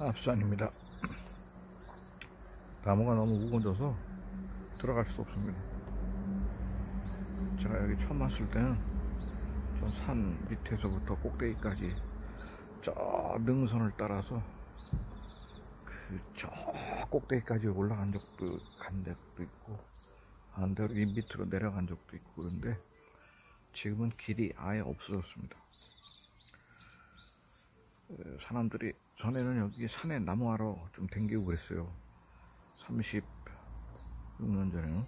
앞산입니다. 나무가 너무 우거져서 들어갈 수 없습니다. 제가 여기 처음 왔을 때는 저산 밑에서부터 꼭대기까지 저 능선을 따라서 그 저 꼭대기까지 올라간 적도 간 적도 있고 반대로 이 밑으로 내려간 적도 있고 그런데 지금은 길이 아예 없어졌습니다. 어, 사람들이 전에는 여기 산에 나무하러 좀 댕기고 그랬어요. 36년 전에는.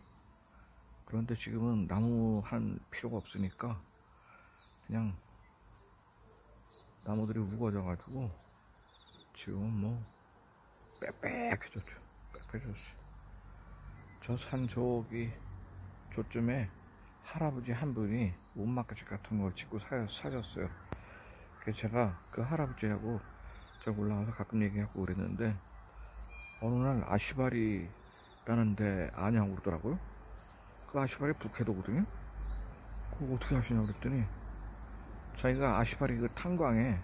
그런데 지금은 나무 한 필요가 없으니까 그냥 나무들이 우거져 가지고 지금 뭐 빽빽해졌죠. 빽빽해졌어요. 저 산 저기 저쯤에 할아버지 한 분이 운막가지 같은 걸 짓고 사, 사셨어요. 제가 그 할아버지하고 제가 올라가서 가끔 얘기하고 그랬는데 어느 날 아시바리라는 데 아냐고 그러더라고요. 그 아시바리 북해도거든요. 그거 어떻게 하시냐 그랬더니 자기가 아시바리 그 탄광에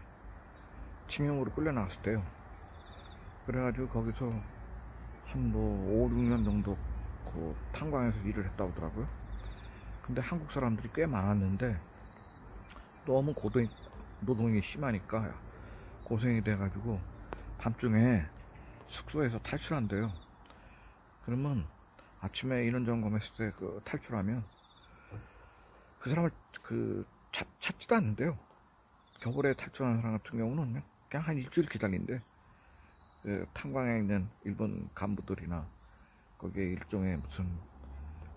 징용으로 끌려 나왔을 때요. 그래가지고 거기서 한 뭐 5, 6년 정도 그 탄광에서 일을 했다고 하더라고요. 근데 한국 사람들이 꽤 많았는데 너무 고동, 노동이 심하니까 고생이 돼가지고 밤중에 숙소에서 탈출한대요. 그러면 아침에 인원 점검했을 때 그 탈출하면 그 사람을 그 찾, 찾지도 않는데요. 겨울에 탈출하는 사람 같은 경우는 그냥 한 일주일 기다린대. 그 탄광에 있는 일본 간부들이나 거기에 일종의 무슨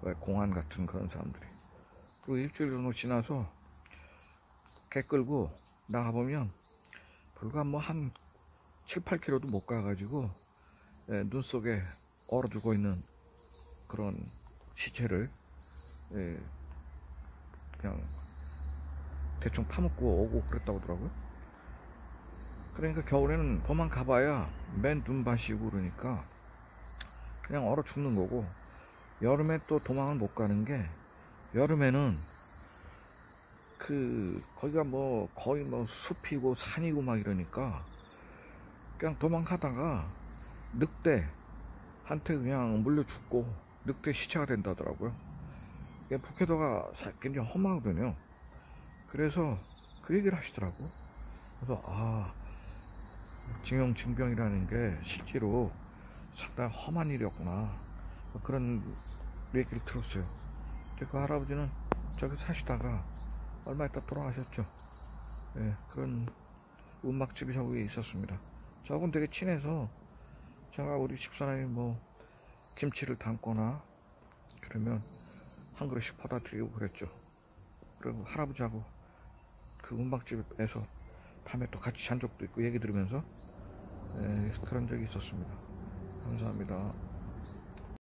왜 공안 같은 그런 사람들이 그 일주일 정도 지나서 개 끌고 나가보면 불과 뭐 한 7, 8km도 못 가가지고 예, 눈 속에 얼어 죽어 있는 그런 시체를 예, 그냥 대충 파묻고 오고 그랬다고 하더라고요. 그러니까 겨울에는 거만 가봐야 맨 눈밭이고 그러니까 그냥 얼어 죽는 거고 여름에 또 도망을 못 가는 게 여름에는 그 거기가 뭐 거의 뭐 숲이고 산이고 막 이러니까 그냥 도망가다가 늑대한테 그냥 물려 죽고 늑대 시체가 된다더라고요. 북해도가 굉장히 험하거든요. 그래서 그 얘기를 하시더라고. 그래서 아 징용 징병이라는 게 실제로 상당히 험한 일이었구나 그런 얘기를 들었어요. 그 할아버지는 저기 사시다가 얼마 있다 돌아가셨죠. 예, 그런 음악집이 저기 있었습니다. 저하고는 되게 친해서 제가 우리 집사람이 뭐 김치를 담거나 그러면 한 그릇씩 받아 드리고 그랬죠. 그리고 할아버지하고 그 음악집에서 밤에 또 같이 잔 적도 있고 얘기 들으면서 예, 그런 적이 있었습니다. 감사합니다.